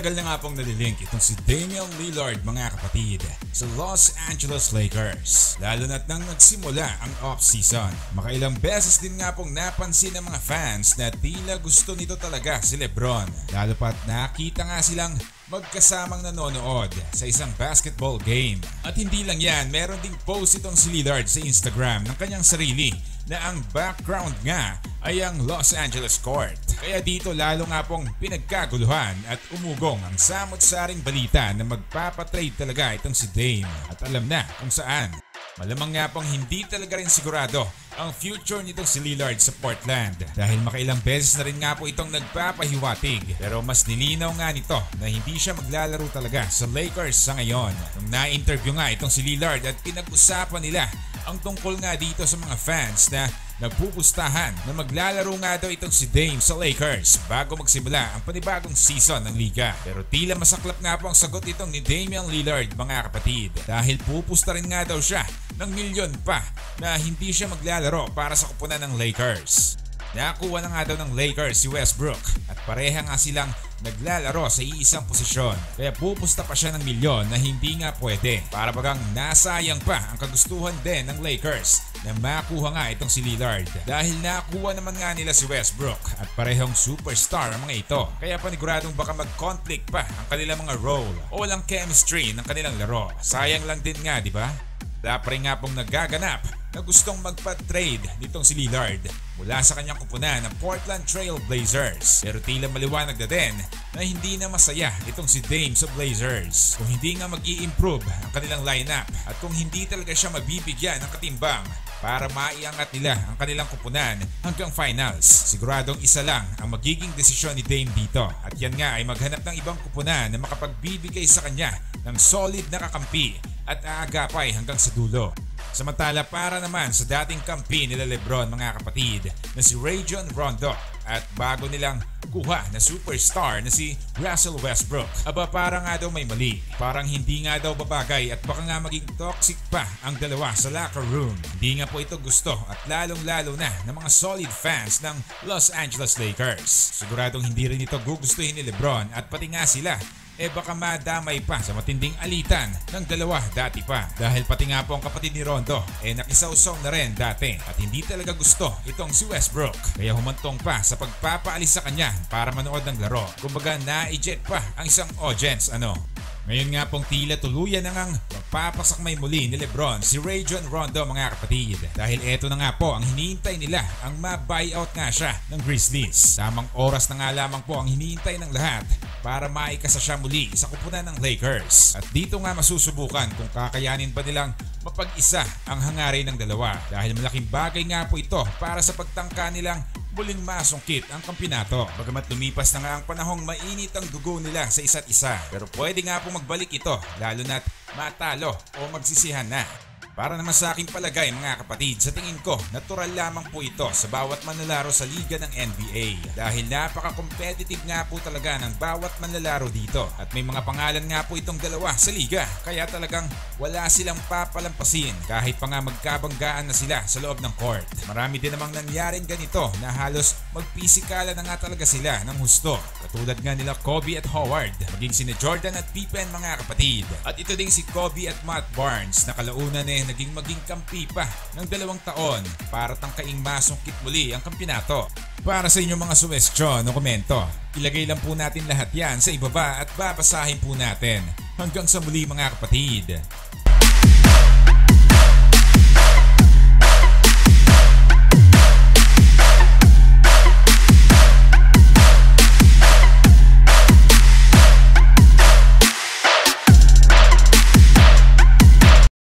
Matagal na nga pong nalilink itong si Damian Lillard mga kapatid sa Los Angeles Lakers. Lalo na't nang nagsimula ang off-season. Makailang beses din nga pong napansin ng mga fans na tila gusto nito talaga si Lebron. Lalo pat nakita nga silang magkasamang nanonood sa isang basketball game. At hindi lang yan, meron ding post itong si Lillard sa Instagram ng kanyang sarili na ang background nga ay ang Los Angeles Court. Kaya dito lalo nga pong pinagkaguluhan at umugong ang samot-saring balita na magpapatrade talaga itong si Dame at alam na kung saan. Malamang nga pong hindi talaga rin sigurado ang future nitong si Lillard sa Portland dahil makailang beses na rin nga po itong nagpapahiwatig pero mas nilinaw nga nito na hindi siya maglalaro talaga sa Lakers sa ngayon. Nung na-interview nga itong si Lillard at pinag-usapan nila ang tungkol nga dito sa mga fans na nagpupustahan na maglalaro nga daw itong si Dame sa Lakers bago magsimula ang panibagong season ng liga. Pero tila masaklap nga po ang sagot itong ni Damian Lillard mga kapatid dahil pupusta rin nga daw siya ng milyon pa na hindi siya maglalaro para sa kupunan ng Lakers. Nakuha na nga daw ng Lakers si Westbrook at pareha nga silang naglalaro sa iisang posisyon. Kaya pupusta pa siya ng milyon na hindi nga pwede. Para bagang nasayang pa ang kagustuhan din ng Lakers na makuha nga itong si Lillard. Dahil nakuha naman nga nila si Westbrook at parehong superstar ang mga ito. Kaya paniguradong baka mag-conflict pa ang kanilang mga role o walang chemistry ng kanilang laro. Sayang lang din nga, di ba? Dapre nga pong nagaganap na gustong magpa-trade nitong si Lillard mula sa kanyang kupunan ng Portland Trail Blazers. Pero tila maliwanag na din na hindi na masaya itong si Dame sa Blazers. Kung hindi nga mag improve ang kanilang lineup at kung hindi talaga siya mabibigyan ng katimbang para maiangat nila ang kanilang kupunan hanggang finals. Siguradong isa lang ang magiging desisyon ni Dame dito at yan nga ay maghanap ng ibang kupunan na makapagbibigay sa kanya ng solid na kakampi at aagapay hanggang sa dulo. Samantala para naman sa dating kampi nila Lebron mga kapatid na si Rajon Rondo at bago nilang kuha na superstar na si Russell Westbrook. Aba parang nga daw may mali. Parang hindi nga daw babagay at baka nga maging toxic pa ang dalawa sa locker room. Hindi nga po ito gusto at lalong lalo na ng mga solid fans ng Los Angeles Lakers. Siguradong hindi rin ito gugustuhin ni Lebron at pati nga sila eh baka madamay pa sa matinding alitan ng dalawa dati pa. Dahil pati nga po ang kapatid ni Rondo eh nakisawsaw na rin dati at hindi talaga gusto itong si Westbrook. Kaya humantong pa sa pagpapaalis sa kanya para manood ng laro. Kumbaga na-eject pa ang isang audience ano. Ngayon nga pong tila tuluyan na ngang magpapasakmay muli ni Lebron si Rajon Rondo mga kapatid. Dahil eto na nga po ang hinihintay nila ang ma-buyout nga siya ng Grizzlies. Tamang oras na nga lamang po ang hinihintay ng lahat para maikasa siya muli sa kupunan ng Lakers. At dito nga masusubukan kung kakayanin ba nilang mapag-isa ang hangarin ng dalawa dahil malaking bagay nga po ito para sa pagtangka nilang muling masungkit ang kampinato. Bagamat lumipas na nga ang panahong mainit ang dugo nila sa isa't isa. Pero pwede nga po magbalik ito lalo na't matalo o magsisihan na. Para naman sa aking palagay mga kapatid, sa tingin ko, natural lamang po ito sa bawat manlalaro sa liga ng NBA. Dahil napaka-competitive nga po talaga ng bawat manlalaro dito. At may mga pangalan nga po itong dalawa sa liga. Kaya talagang wala silang papalampasin kahit pa nga magkabanggaan na sila sa loob ng court. Marami din namang nangyaring ganito na halos magpisikala na nga talaga sila ng husto. Katulad nga nila Kobe at Howard, maging sina Jordan at Pippen mga kapatid. At ito ding si Kobe at Matt Barnes na kalaunan eh naging maging kampi pa ng dalawang taon para tangkaing masungkit muli ang kampinato. Para sa inyong mga suwestyon o komento, ilagay lang po natin lahat yan sa ibaba at babasahin po natin. Hanggang sa muli mga kapatid.